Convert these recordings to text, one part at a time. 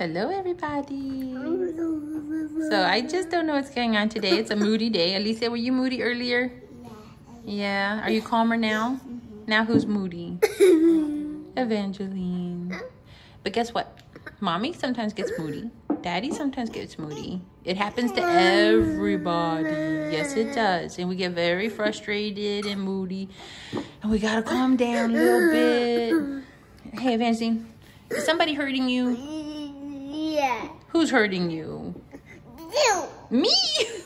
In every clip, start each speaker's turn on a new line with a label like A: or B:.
A: Hello, everybody. So I just don't know what's going on today. It's a moody day. Alicia, were you moody earlier? Yeah. Are you calmer now? Now who's moody? Evangeline. But guess what? Mommy sometimes gets moody. Daddy sometimes gets moody. It happens to everybody. Yes, it does. And we get very frustrated and moody. And we gotta calm down a little bit. Hey, Evangeline, is somebody hurting you? Who's hurting you?
B: You.
A: Me?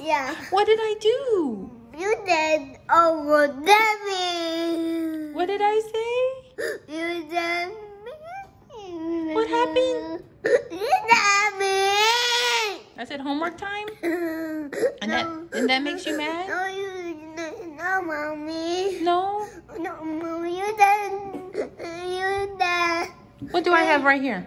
B: Yeah.
A: What did I do?
B: You did over Debbie.
A: What did I say?
B: You did. me.
A: What happened?
B: You did me.
A: I said homework time?
B: And
A: that and that makes you mad?
B: No, you did. No, mommy.
A: No.
B: No, mommy. You did. You did.
A: What do I have right here?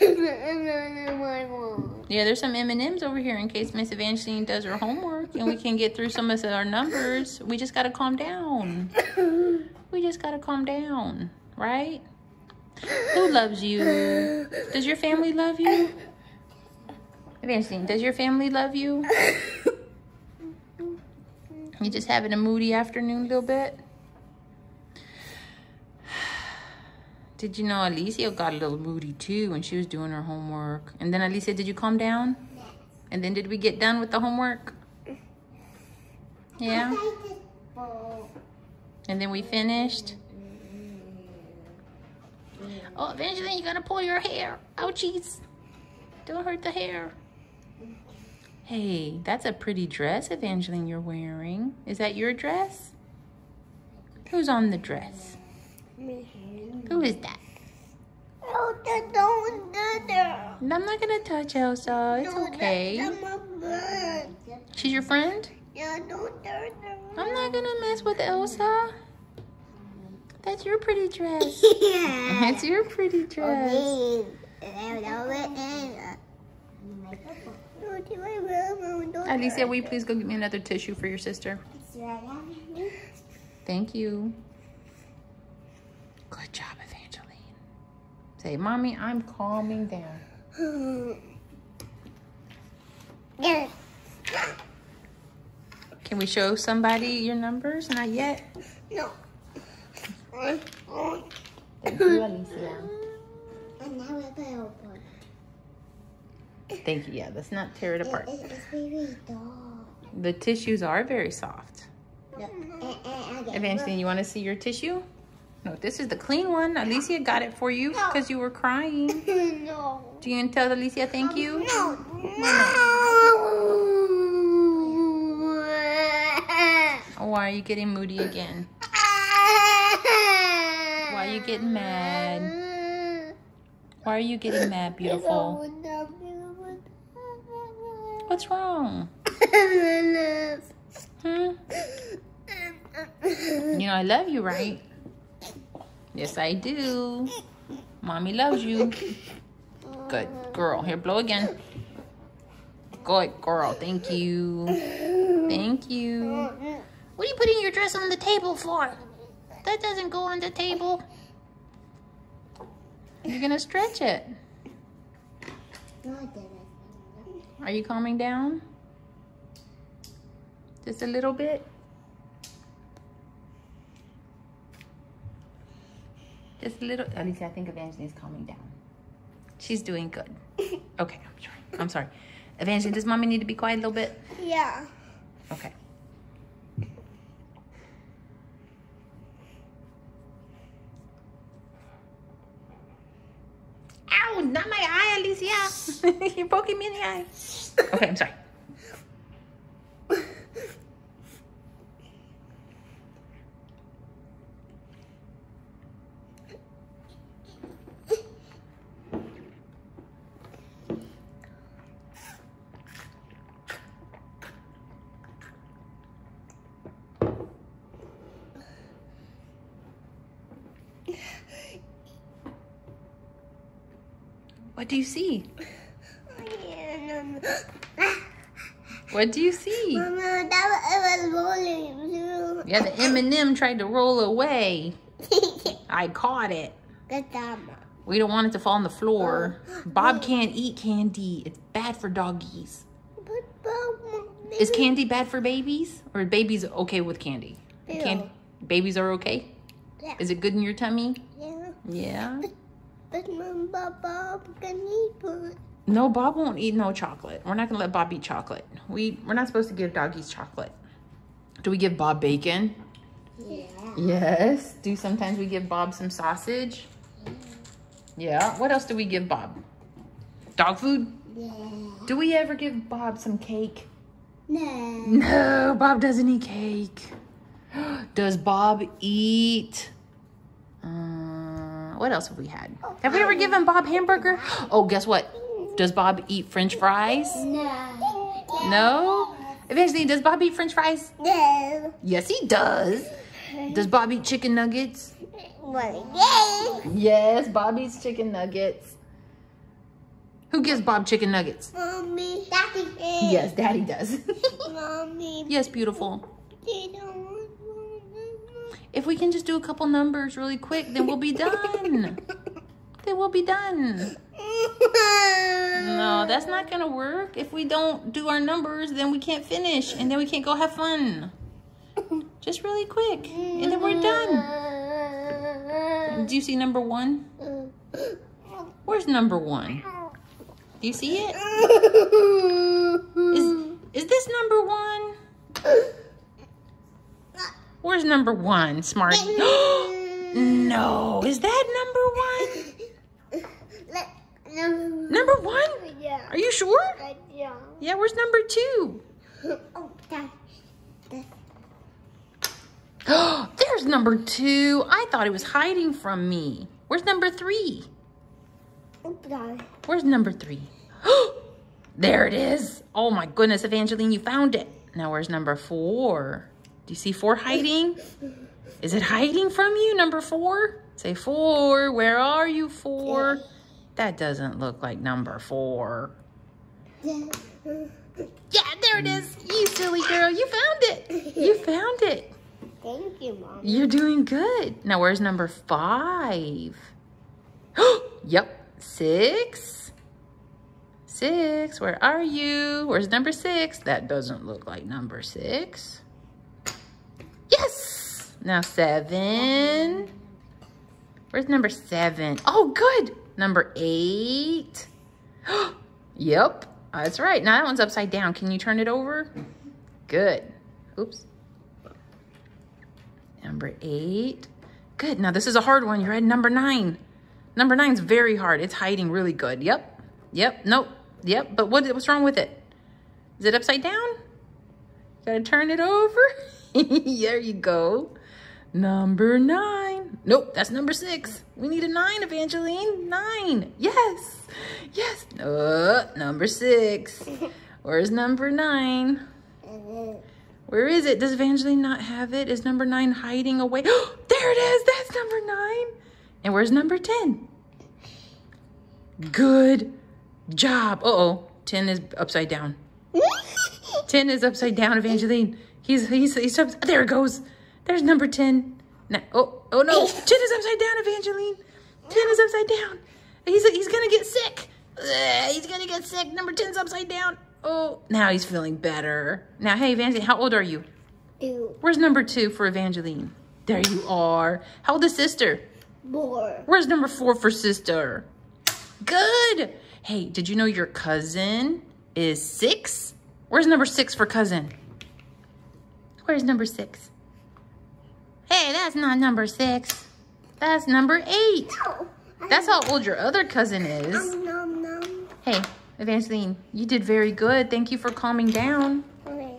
A: Yeah, there's some M&Ms over here in case Miss Evangeline does her homework and we can get through some of our numbers. We just got to calm down. We just got to calm down, right? Who loves you? Does your family love you? Evangeline, does your family love you? You just having a moody afternoon a little bit? Did you know Alicia got a little moody too when she was doing her homework? And then Alicia, did you calm down? And then did we get done with the homework? Yeah? And then we finished? Oh, Evangeline, you gotta pull your hair. Ouchies. Don't hurt the hair. Hey, that's a pretty dress, Evangeline, you're wearing. Is that your dress? Who's on the dress? Who is that?
B: Oh, don't do that.
A: I'm not gonna touch Elsa. It's
B: No,
A: okay.
B: That's my blood.
A: She's your friend?
B: Yeah, don't do that.
A: I'm not gonna mess with Elsa. That's your pretty dress.
B: Yeah.
A: That's your pretty dress. Alicia, will you please go get me another tissue for your sister? Thank you. Good job, Evangeline. Say, Mommy, I'm calming down.
B: Yeah.
A: Can we show somebody your numbers? Not yet.
B: No.
A: Thank you, Alicia.
B: And now we're gonna open.
A: Thank you. Yeah, let's not tear it apart.
B: It- dark.
A: The tissues are very soft.
B: Look, and- and I get-
A: Evangeline, you want to see your tissue? No, this is the clean one. Alicia got it for you because you were crying.
B: No.
A: Do you tell Alicia thank you?
B: No.
A: Or why are you getting moody again? Why are you getting mad? Why are you getting mad, beautiful? What's wrong? Hmm? You know I love you, right? Yes, I do. Mommy loves you. Good girl. Here, blow again. Good girl. Thank you. Thank you. What are you putting your dress on the table for? That doesn't go on the table. You're gonna stretch it. Are you calming down? Just a little bit? Just a little. Alicia, I think Evangeline's calming down. She's doing good. Okay, I'm sorry. I'm sorry. Evangeline, does mommy need to be quiet a little bit?
B: Yeah.
A: Okay. Ow, not my eye, Alicia. You're poking me in the eye. Okay, I'm sorry. What do you see? What do you see?
B: Mama, that was rolling.
A: Yeah, the M&M tried to roll away. I caught it.
B: Good job.
A: We don't want it to fall on the floor. Bob can't eat candy. It's bad for doggies.
B: But, but,
A: Is candy bad for babies? Or babies okay with candy? Can babies are okay?
B: Yeah.
A: Is it good in your tummy?
B: Yeah.
A: Yeah.
B: But Mom, Bob, Bob can eat but
A: No, Bob won't eat no chocolate. We're not gonna let Bob eat chocolate. We we're not supposed to give doggies chocolate. Do we give Bob bacon?
B: Yeah.
A: Yes. Do sometimes we give Bob some sausage? Yeah. What else do we give Bob? Dog food?
B: Yeah.
A: Do we ever give Bob some cake?
B: No.
A: No, Bob doesn't eat cake. Does Bob eat? Uh, what else have we had? Have we ever given Bob hamburger? Oh, guess what? Does Bob eat French fries?
B: No.
A: No. Eventually, does Bob eat French fries?
B: No.
A: Yes, he does. Does Bob eat chicken nuggets?
B: Yeah.
A: Yes, Bob eats chicken nuggets. Who gives Bob chicken nuggets?
B: Mommy. Daddy.
A: Yes, Daddy does.
B: Mommy.
A: yes, beautiful.
B: They don't want
A: If we can just do a couple numbers really quick, then we'll be done. then we'll be done. No, that's not gonna work. If we don't do our numbers, then we can't finish, and then we can't go have fun. Just really quick, and then we're done. Do you see number one? Where's number one? Do you see it? Is is this number one? Where's number one, Smarty? no, is that number one? Number one?
B: Yeah.
A: Are you sure?
B: Yeah.
A: Yeah, where's number two?
B: Oh, that.
A: There's number two. I thought it was hiding from me. Where's number three?
B: Oh.
A: Where's number three? there it is. Oh my goodness, Evangeline, you found it. Now where's number four? Do you see four hiding? Is it hiding from you, number four? Say four. Where are you, four? That doesn't look like number four. Yeah, there it is. You silly girl. You found it. You found it.
B: Thank you, Mom.
A: You're doing good. Now, where's number five? yep, six. Six, where are you? Where's number six? That doesn't look like number six. Now, seven. Where's number seven? Oh, good. Number eight. yep, that's right. Now that one's upside down. Can you turn it over? Good. Oops. Number eight. Good. Now this is a hard one. You're at number nine. Number nine's very hard. It's hiding really good. Yep. Yep. Nope. Yep. But what, what's wrong with it? Is it upside down? Gotta turn it over. there you go. Number nine. Nope, that's number six. We need a nine, Evangeline. Nine. Yes. Yes. Uh, number six. Where's number nine? Where is it? Does Evangeline not have it? Is number nine hiding away? there it is. That's number nine. And where's number 10? Good job. Uh-oh. 10 is upside down. 10 is upside down, Evangeline. He's, he's, he's, there it goes. There's number 10. Now, oh, oh no. 10 is upside down, Evangeline. 10 is upside down. He's, he's gonna get sick. Ugh, he's gonna get sick. Number 10's upside down. Oh, now he's feeling better. Now, hey, Evangeline, how old are you?
B: Two.
A: Where's number two for Evangeline? There you are. How old is sister?
B: More.
A: Where's number four for sister? Good. Hey, did you know your cousin is six? Where's number six for cousin? Where's number six? Hey, that's not number six. That's number eight. That's how old your other cousin is.
B: Nom, nom, nom.
A: Hey, Evangeline, you did very good. Thank you for calming down.
B: Okay.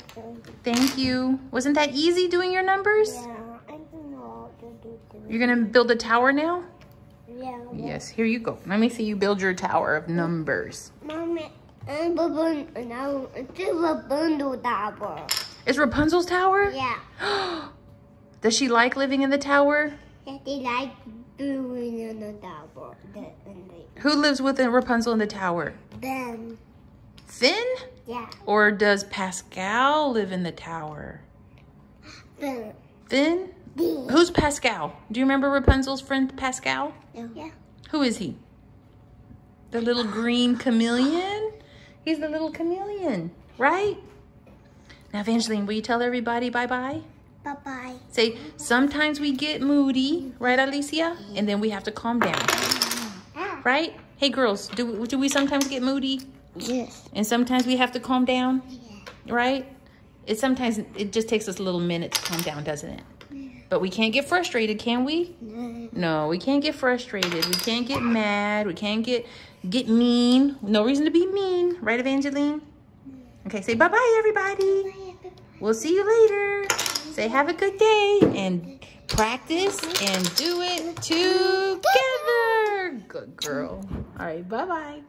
A: Thank you. Wasn't that easy doing your numbers?
B: Yeah, I don't know how to do this.
A: You're gonna build a tower now?
B: Yeah.
A: Yes, here you go. Let me see you build your tower of numbers.
B: Mommy, it's a bundle tower.
A: Is Rapunzel's tower?
B: Yeah.
A: Does she like living in the tower?
B: Yeah, they like doing in the tower. The, and they,
A: Who lives with Rapunzel in the tower?
B: then,
A: Finn?
B: yeah,
A: Or does Pascal live in the tower?
B: then,
A: Finn?
B: the,
A: Who's Pascal? Do you remember Rapunzel's friend Pascal?
B: yeah,
A: Who is he? The little green chameleon. He's the little chameleon, right? Now, Evangeline, will you tell everybody bye-bye?
B: Bye-bye.
A: Say, sometimes we get moody, right, Alicia? And then we have to calm down, right? Hey, girls, do, do we sometimes get moody?
B: Yes.
A: And sometimes we have to calm down, right? It sometimes, it just takes us a little minute to calm down, doesn't it? But we can't get frustrated, can we? No, we can't get frustrated. We can't get mad. We can't get get mean. No reason to be mean, right, Evangeline? Okay, say bye-bye, everybody. We'll see you later. Say have a good day and practice and do it together. Good girl. All right, bye-bye.